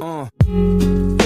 Uh.